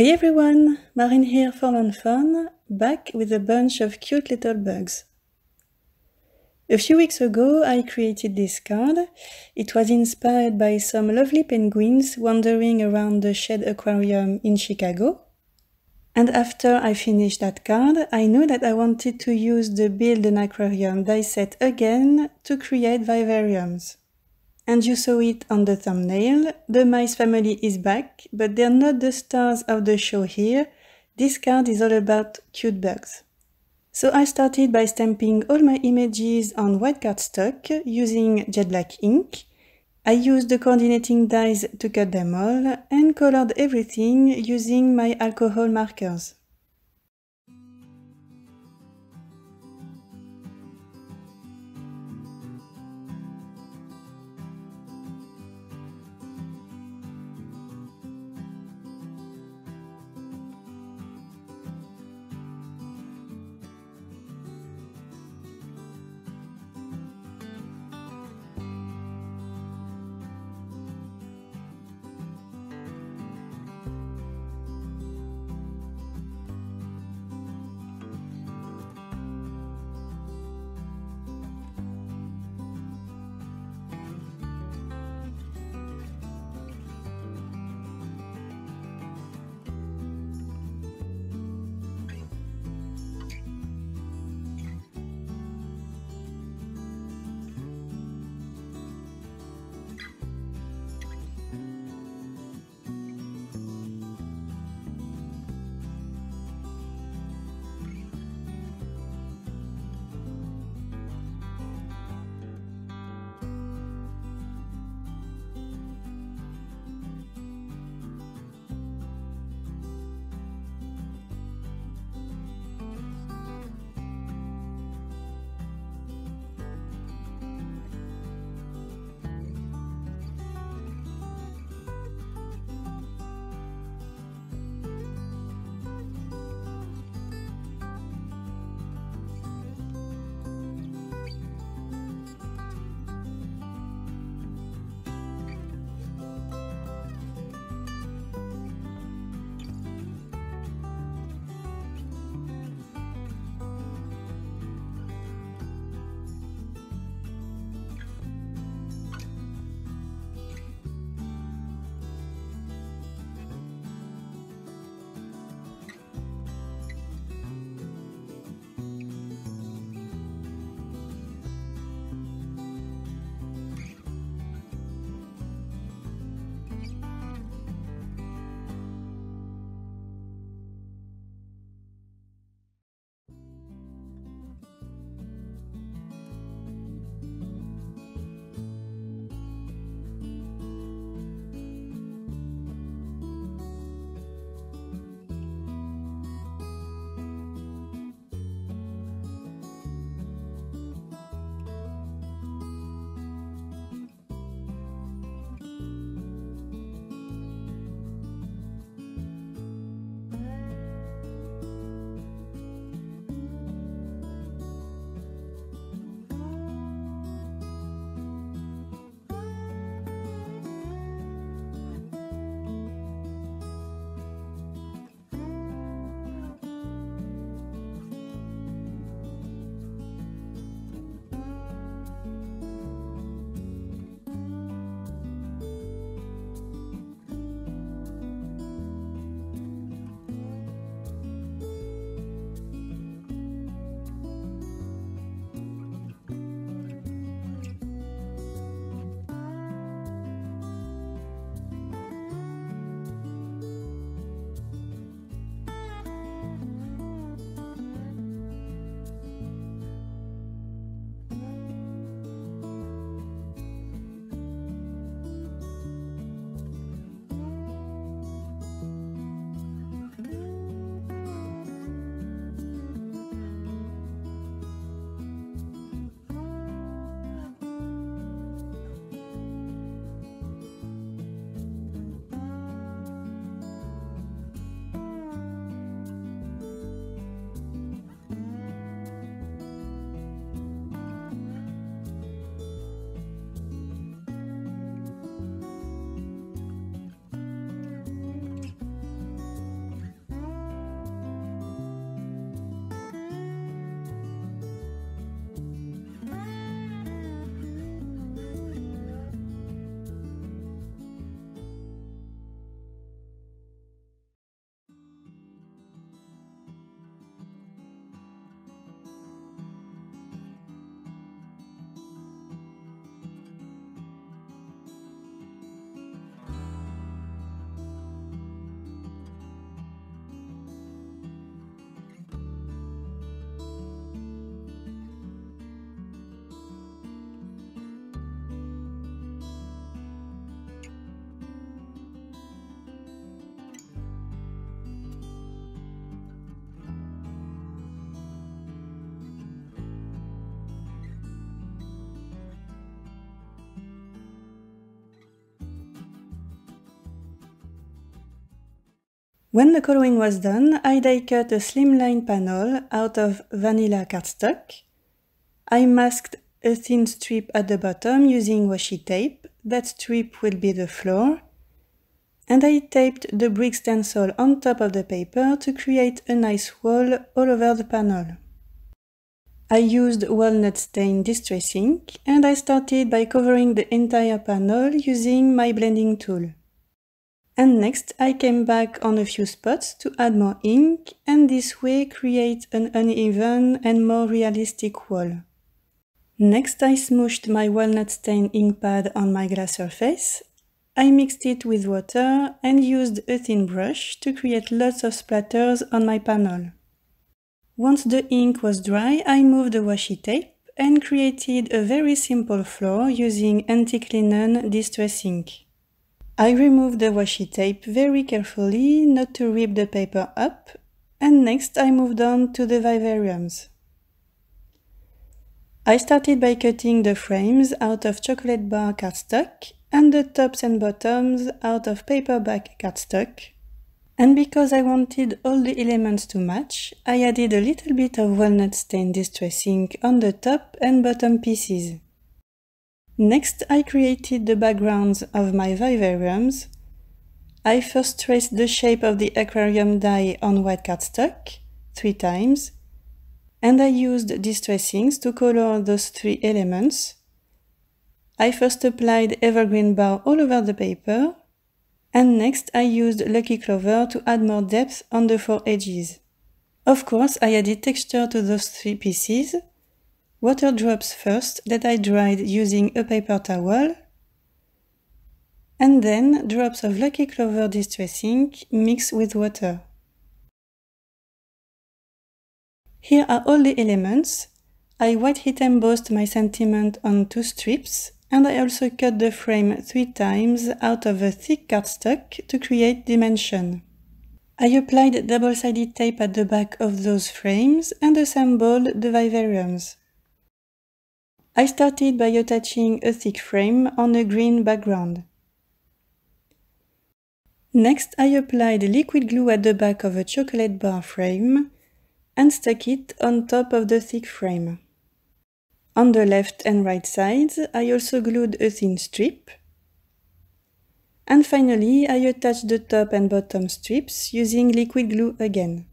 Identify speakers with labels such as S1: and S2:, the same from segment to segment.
S1: Hey everyone, Marine here for Lawn Fawn, back with a bunch of cute little bugs. A few weeks ago I created this card. It was inspired by some lovely penguins wandering around the Shedd Aquarium in Chicago. And after I finished that card, I knew that I wanted to use the Build an Aquarium die set again to create vivariums. And you saw it on the thumbnail, the mice family is back, but they're not the stars of the show here. This card is all about cute bugs. So I started by stamping all my images on white cardstock using jet black ink. I used the coordinating dies to cut them all and colored everything using my alcohol markers. When the coloring was done, I die cut a slimline panel out of vanilla cardstock. I masked a thin strip at the bottom using washi tape. That strip will be the floor. And I taped the brick stencil on top of the paper to create a nice wall all over the panel. I used walnut stain distress ink and I started by covering the entire panel using my blending tool. And next I came back on a few spots to add more ink and this way create an uneven and more realistic wall. Next I smooshed my walnut stain ink pad on my glass surface. I mixed it with water and used a thin brush to create lots of splatters on my panel. Once the ink was dry, I moved the washi tape and created a very simple floor using antique linen distress ink. I removed the washi tape very carefully not to rip the paper up and next I moved on to the vivariums. I started by cutting the frames out of chocolate bar cardstock and the tops and bottoms out of paperback cardstock. And because I wanted all the elements to match, I added a little bit of walnut stain distress ink on the top and bottom pieces. Next, I created the backgrounds of my vivariums. I first traced the shape of the aquarium die on white cardstock, three times, and I used these tracings to color those three elements. I first applied evergreen bough all over the paper, and next I used Lucky Clover to add more depth on the four edges. Of course, I added texture to those three pieces, water drops first that I dried using a paper towel, and then drops of Lucky Clover distress ink mixed with water. Here are all the elements. I white heat embossed my sentiment on two strips, and I also cut the frame three times out of a thick cardstock to create dimension. I applied double-sided tape at the back of those frames and assembled the vivariums. I started by attaching a thick frame on a green background. Next, I applied liquid glue at the back of a chocolate bar frame and stuck it on top of the thick frame. On the left and right sides, I also glued a thin strip. And finally, I attached the top and bottom strips using liquid glue again.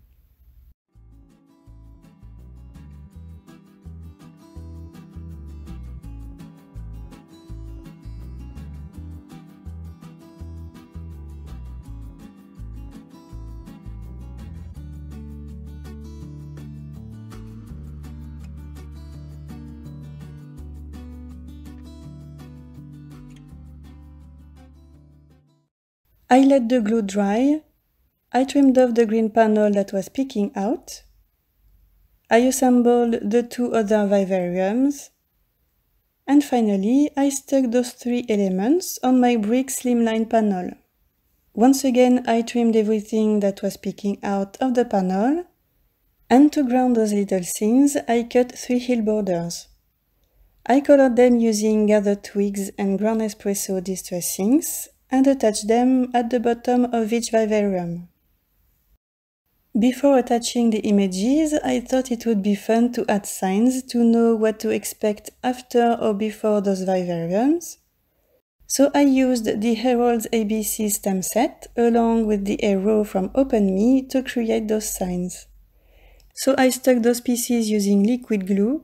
S1: I let the glue dry. I trimmed off the green panel that was peeking out. I assembled the two other vivariums. And finally, I stuck those three elements on my brick slimline panel. Once again, I trimmed everything that was peeking out of the panel. And to ground those little things, I cut three heel borders. I colored them using gathered twigs and ground espresso distress inks and attach them at the bottom of each vivarium. Before attaching the images, I thought it would be fun to add signs to know what to expect after or before those vivariums. So I used the Harold's ABC stamp set along with the arrow from OpenMe to create those signs. So I stuck those pieces using liquid glue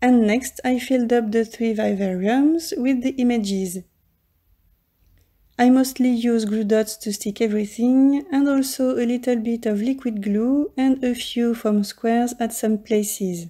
S1: and next I filled up the three vivariums with the images. I mostly use glue dots to stick everything and also a little bit of liquid glue and a few foam squares at some places.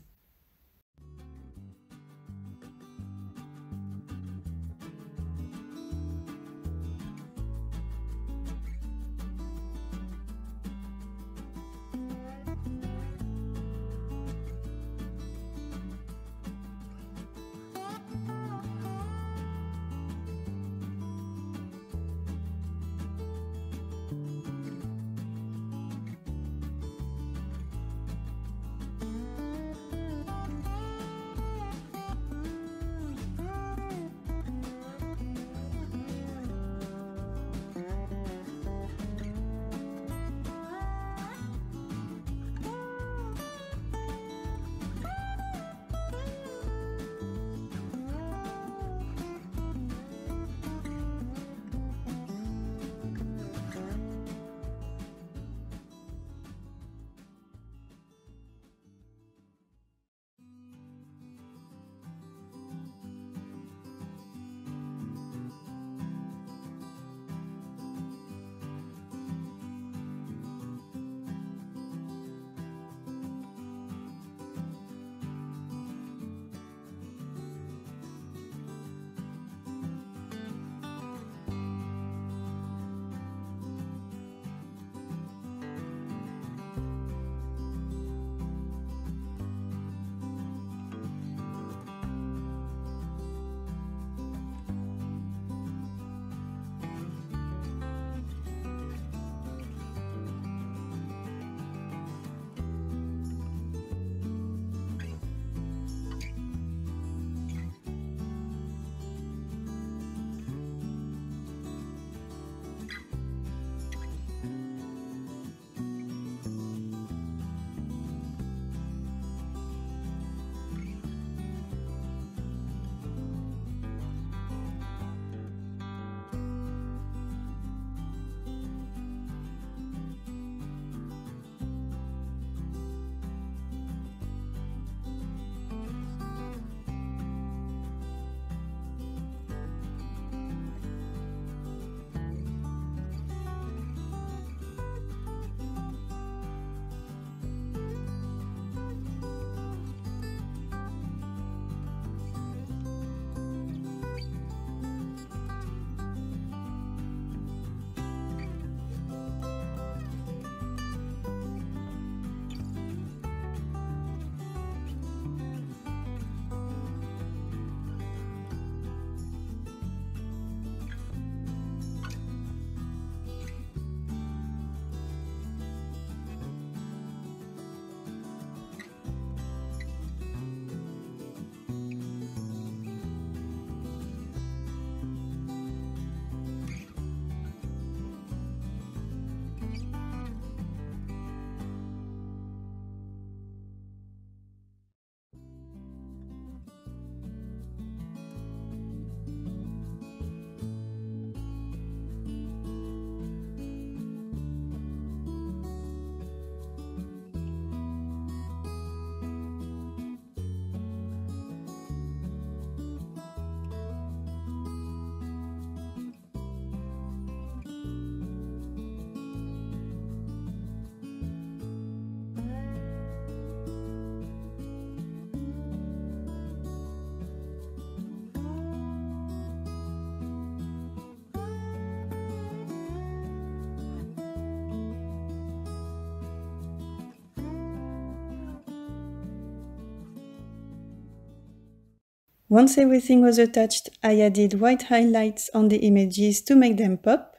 S1: Once everything was attached, I added white highlights on the images to make them pop,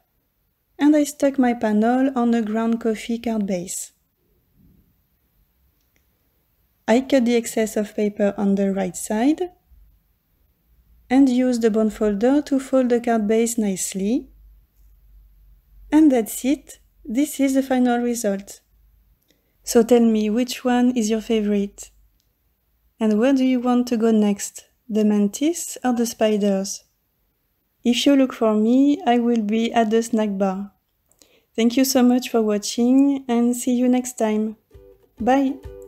S1: and I stuck my panel on a ground coffee card base. I cut the excess of paper on the right side and use the bone folder to fold the card base nicely. And that's it. This is the final result. So tell me which one is your favorite? And where do you want to go next? The mantis or the spiders? If you look for me, I will be at the snack bar. Thank you so much for watching and see you next time. Bye!